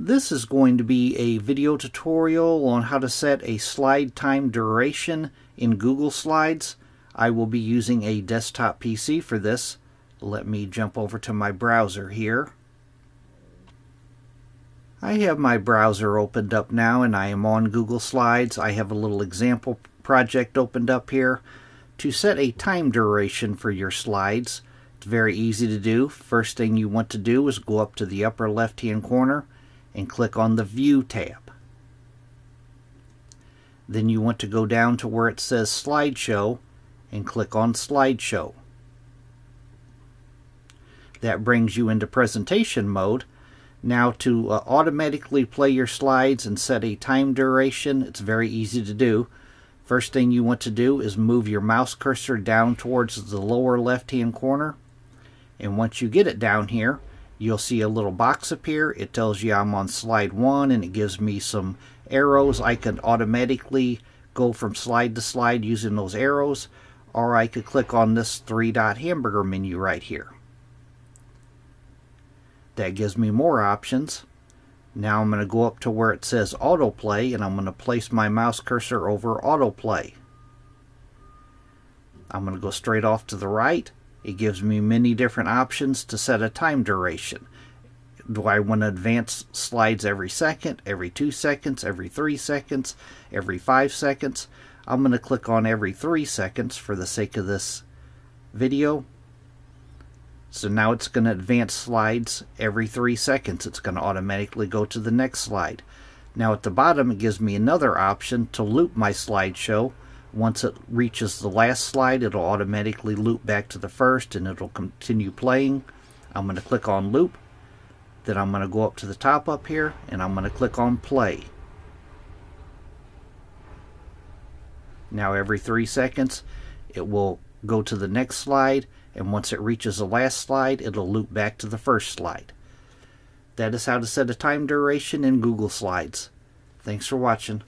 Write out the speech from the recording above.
This is going to be a video tutorial on how to set a slide time duration in Google Slides. I will be using a desktop PC for this. Let me jump over to my browser here. I have my browser opened up now and I am on Google Slides. I have a little example project opened up here. To set a time duration for your slides, it's very easy to do. First thing you want to do is go up to the upper left hand corner and click on the View tab. Then you want to go down to where it says Slideshow and click on Slideshow. That brings you into presentation mode. Now to uh, automatically play your slides and set a time duration, it's very easy to do. First thing you want to do is move your mouse cursor down towards the lower left hand corner. And once you get it down here, you'll see a little box appear. It tells you I'm on slide one and it gives me some arrows. I can automatically go from slide to slide using those arrows or I could click on this three dot hamburger menu right here. That gives me more options. Now I'm going to go up to where it says autoplay and I'm going to place my mouse cursor over autoplay. I'm going to go straight off to the right it gives me many different options to set a time duration. Do I want to advance slides every second, every two seconds, every three seconds, every five seconds? I'm going to click on every three seconds for the sake of this video. So now it's going to advance slides every three seconds. It's going to automatically go to the next slide. Now at the bottom it gives me another option to loop my slideshow once it reaches the last slide, it'll automatically loop back to the first and it'll continue playing. I'm going to click on loop. Then I'm going to go up to the top up here and I'm going to click on play. Now every three seconds it will go to the next slide and once it reaches the last slide it'll loop back to the first slide. That is how to set a time duration in Google Slides. Thanks for watching.